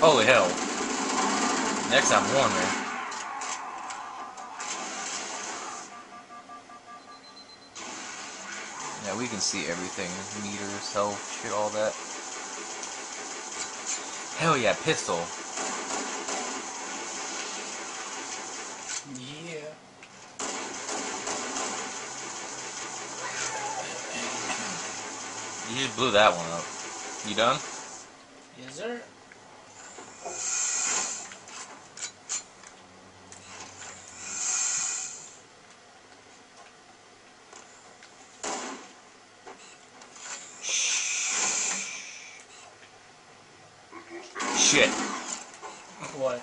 Holy hell. Next time, warn me. Yeah, we can see everything. Meters, health, shit, all that. Hell yeah, pistol. Yeah. You just blew that one up. You done? Yes, sir. Shit. What?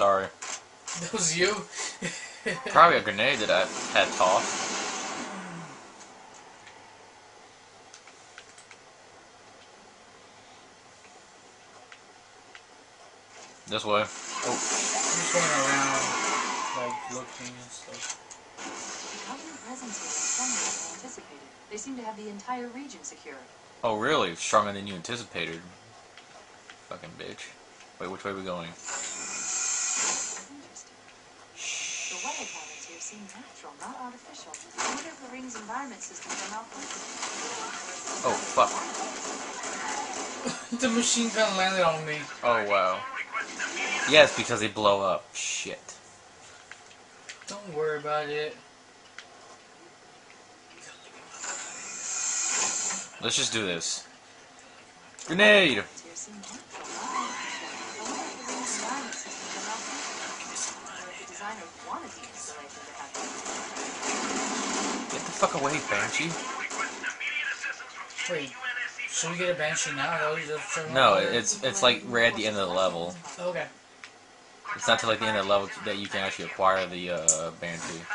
Sorry. That was you? Probably a grenade that I had tossed. This way. Oh, I'm just going around, like, looking and stuff. The Covenant presence here is stronger than I anticipated. They seem to have the entire region secured. oh really? Stronger than you anticipated. Fucking bitch. Wait, which way are we going? Interesting. The weather patterns here seem natural, not artificial. I wonder if the ring's environment systems are malfunctioning. Oh, fuck. the machine gun landed on me. Oh, wow. Yes, because they blow up. Shit. Don't worry about it. Let's just do this. Grenade! Get the fuck away, Banshee. Wait, should we get a banshee now? That was just from No, it's it's like right at the end of the level. Okay. It's not till like the end of the level that you can actually acquire the uh, Banshee. okay.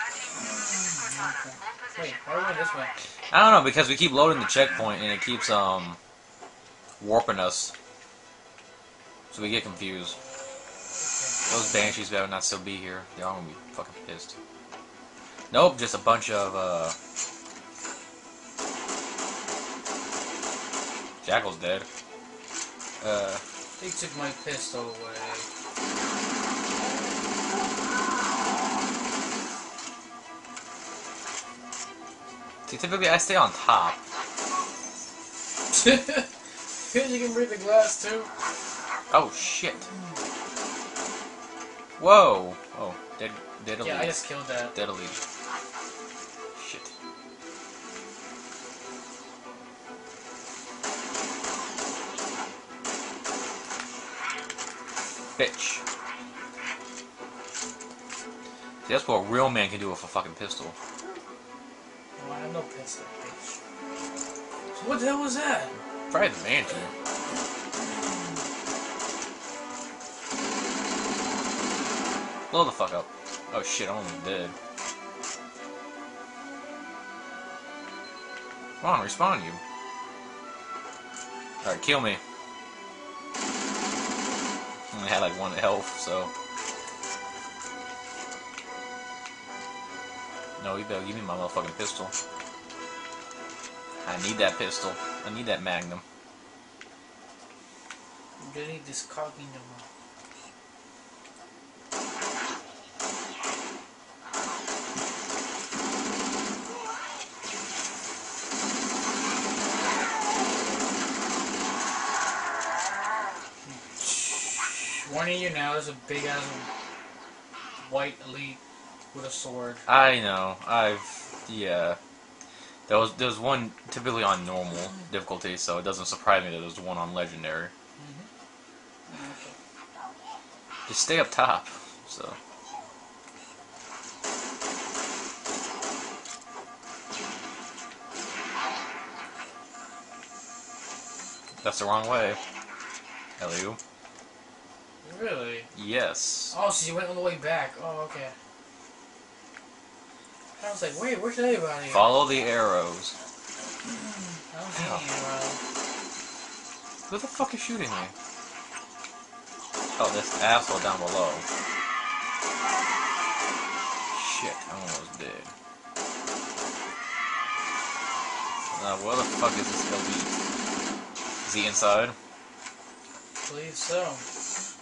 Wait, why are we going this way? I don't know because we keep loading the checkpoint and it keeps um warping us, so we get confused. Those banshees better not still be here. They're all gonna be fucking pissed. Nope, just a bunch of uh. Jackal's dead. Uh, They took my pistol away. see, typically I stay on top. You can breathe the glass too. Oh shit! Whoa! Oh, dead, dead elite. Yeah, I just killed that. Dead elite. Shit. Bitch. See, that's what a real man can do with a fucking pistol. Oh, I have no pistol, bitch. So what the hell was that? Probably the Banshee. Blow the fuck up. Oh shit, I'm almost dead. Come on, respawn you. Alright, kill me. I only had like one health, so. No, you better give me my motherfucking pistol. I need that pistol. I need that magnum. You really this in your mouth. Warning you now, there's a big ass white elite with a sword. I know. I've yeah. There was there was one typically on normal difficulty, so it doesn't surprise me that there's one on legendary. Mm-hmm. Just stay up top. So that's the wrong way. Hello? Really? Yes. Oh, so you went on the way back. Oh, okay. I was like, wait, where's everybody? Follow the arrows. I don't see. Who the fuck is shooting me? Oh, this asshole down below. Shit, I'm almost dead. Uh, where the fuck is this elite? Is he inside? I believe so.